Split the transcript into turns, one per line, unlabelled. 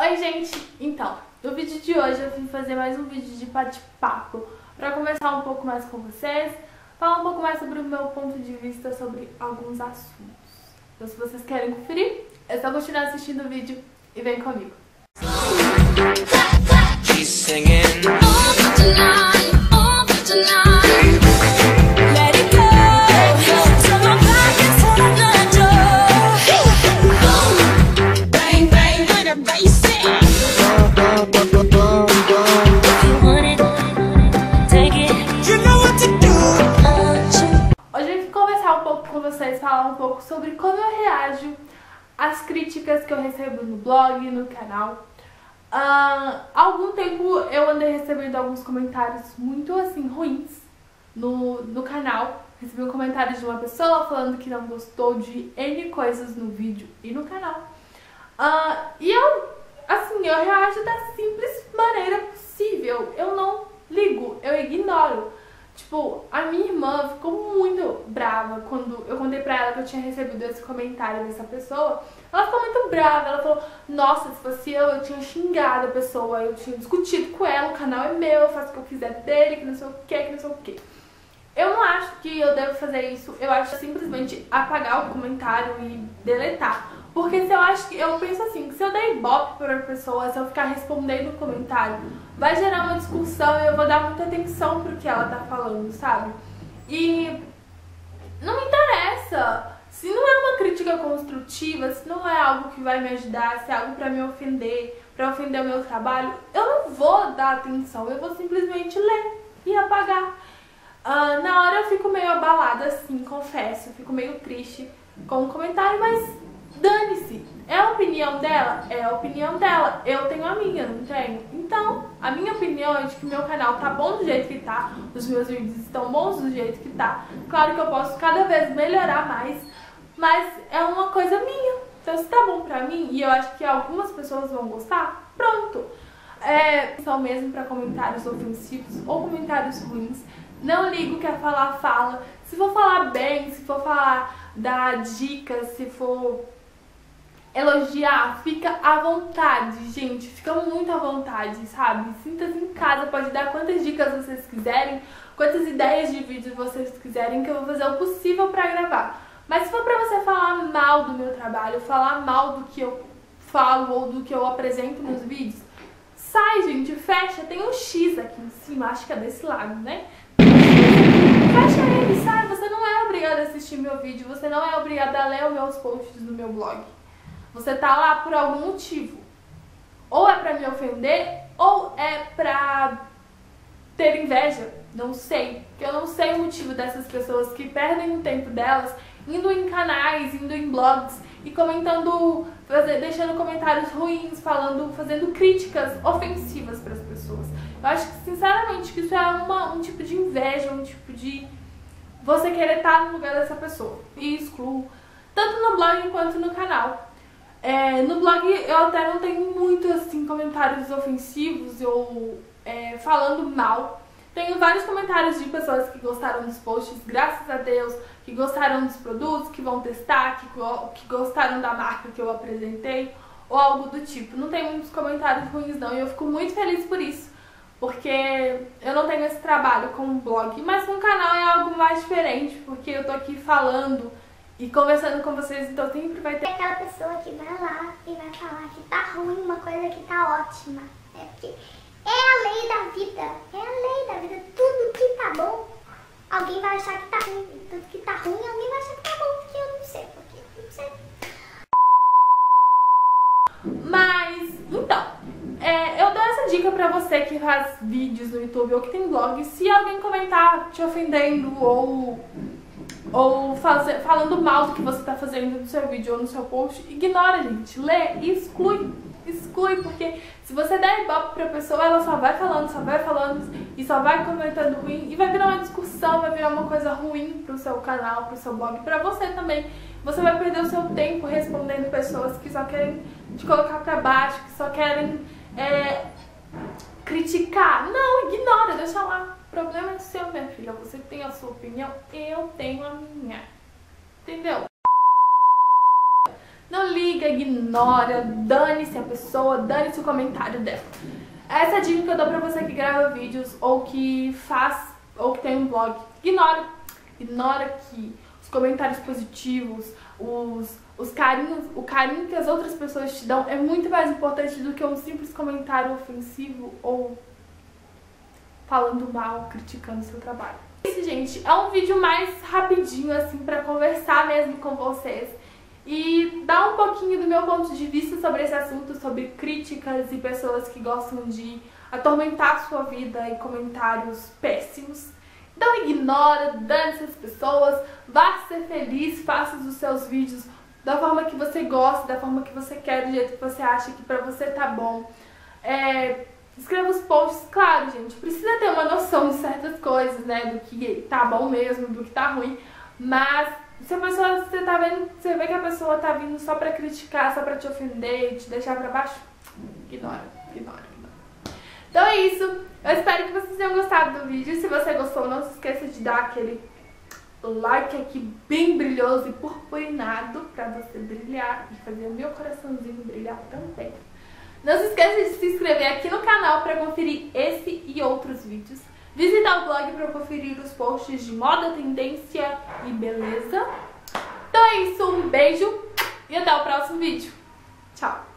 Oi gente, então, no vídeo de hoje eu vim fazer mais um vídeo de bate-papo para conversar um pouco mais com vocês, falar um pouco mais sobre o meu ponto de vista sobre alguns assuntos. Então se vocês querem conferir, é só continuar assistindo o vídeo e vem comigo. Hoje falar um pouco sobre como eu reajo às críticas que eu recebo no blog, no canal. Uh, algum tempo eu andei recebendo alguns comentários muito assim ruins no, no canal. Recebi um comentário de uma pessoa falando que não gostou de N coisas no vídeo e no canal. Uh, e eu, assim, eu reajo da simples maneira possível. Eu não ligo, eu ignoro. Tipo, a minha irmã ficou muito brava quando eu contei pra ela que eu tinha recebido esse comentário dessa pessoa. Ela ficou muito brava, ela falou, nossa, se fosse eu, eu tinha xingado a pessoa, eu tinha discutido com ela, o canal é meu, eu faço o que eu quiser dele, que não sei o que, que não sei o que. Eu não acho que eu devo fazer isso, eu acho simplesmente apagar o comentário e deletar. Porque se eu acho que. Eu penso assim, que se eu der ibope pra pessoa, se eu ficar respondendo o comentário, vai gerar uma discussão e eu vou dar muita atenção pro que ela tá falando, sabe? E não me interessa. Se não é uma crítica construtiva, se não é algo que vai me ajudar, se é algo para me ofender, para ofender o meu trabalho, eu não vou dar atenção, eu vou simplesmente ler e apagar. Uh, na hora eu fico meio abalada, assim, confesso, fico meio triste com o comentário, mas Dane-se. É a opinião dela? É a opinião dela. Eu tenho a minha, não tenho? Então, a minha opinião é de que meu canal tá bom do jeito que tá, os meus vídeos estão bons do jeito que tá. Claro que eu posso cada vez melhorar mais, mas é uma coisa minha. Então, se tá bom pra mim, e eu acho que algumas pessoas vão gostar, pronto. É, só mesmo para comentários ofensivos ou comentários ruins. Não ligo, quer falar, fala. Se for falar bem, se for falar, dar dicas, se for elogiar, fica à vontade, gente. Fica muito à vontade, sabe? Sinta-se em casa, pode dar quantas dicas vocês quiserem, quantas ideias de vídeo vocês quiserem, que eu vou fazer o possível pra gravar. Mas se for pra você falar mal do meu trabalho, falar mal do que eu falo ou do que eu apresento nos vídeos, sai, gente, fecha. Tem um X aqui em cima, acho que é desse lado, né? Fecha ele, sai. Você não é obrigado a assistir meu vídeo, você não é obrigado a ler os meus posts no meu blog. Você tá lá por algum motivo. Ou é pra me ofender, ou é pra ter inveja. Não sei. Porque eu não sei o motivo dessas pessoas que perdem o tempo delas indo em canais, indo em blogs e comentando, fazer, deixando comentários ruins, falando, fazendo críticas ofensivas para as pessoas. Eu acho que, sinceramente, que isso é uma, um tipo de inveja, um tipo de você querer estar no lugar dessa pessoa. E excluo, tanto no blog quanto no canal. É, no blog eu até não tenho muito assim comentários ofensivos ou é, falando mal. Tenho vários comentários de pessoas que gostaram dos posts, graças a Deus, que gostaram dos produtos, que vão testar, que, que gostaram da marca que eu apresentei, ou algo do tipo. Não tem muitos comentários ruins não, e eu fico muito feliz por isso, porque eu não tenho esse trabalho com um blog, mas com um canal é algo mais diferente, porque eu tô aqui falando e conversando com vocês, então sempre vai ter...
É aquela pessoa que vai lá e vai falar que tá ruim uma coisa que tá ótima. É porque é a lei da vida. É a lei da vida. Tudo que tá bom, alguém vai achar que tá ruim. Tudo que tá ruim, alguém vai achar que tá bom. Porque eu não sei, porque eu não sei.
Mas, então, é, eu dou essa dica pra você que faz vídeos no YouTube ou que tem blog. Se alguém comentar te ofendendo ou ou fazer, falando mal do que você está fazendo no seu vídeo ou no seu post, ignora, gente. Lê e exclui. Exclui, porque se você der ibope pra pessoa, ela só vai falando, só vai falando e só vai comentando ruim e vai virar uma discussão, vai virar uma coisa ruim pro seu canal, pro seu blog, pra você também. Você vai perder o seu tempo respondendo pessoas que só querem te colocar pra baixo, que só querem é, criticar. Não, ignora, deixa lá. O problema é seu, minha filha. Você tem a sua opinião, eu tenho a minha. Entendeu? Não liga, ignora, dane-se a pessoa, dane-se o comentário dela. Essa é a dica que eu dou pra você que grava vídeos ou que faz, ou que tem um blog. Ignora. Ignora que os comentários positivos, os, os carinhos, o carinho que as outras pessoas te dão é muito mais importante do que um simples comentário ofensivo ou falando mal, criticando seu trabalho. Isso, gente, é um vídeo mais rapidinho, assim, pra conversar mesmo com vocês e dar um pouquinho do meu ponto de vista sobre esse assunto, sobre críticas e pessoas que gostam de atormentar a sua vida e comentários péssimos. Então ignora, dane essas pessoas, vá ser feliz, faça os seus vídeos da forma que você gosta, da forma que você quer, do jeito que você acha que pra você tá bom. É, escreva os posts, claro, gente, precisa ter uma noção de certas coisas, né, do que tá bom mesmo, do que tá ruim, mas se a pessoa, você tá vendo, você vê que a pessoa tá vindo só pra criticar, só pra te ofender, te deixar pra baixo, ignora, ignora, ignora. Então é isso, eu espero que vocês tenham gostado do vídeo, se você gostou, não se esqueça de dar aquele like aqui bem brilhoso e purpurinado pra você brilhar e fazer o meu coraçãozinho brilhar também. Não se esqueça de se inscrever aqui no canal para conferir esse e outros vídeos. Visitar o blog para conferir os posts de moda, tendência e beleza. Então é isso, um beijo e até o próximo vídeo. Tchau!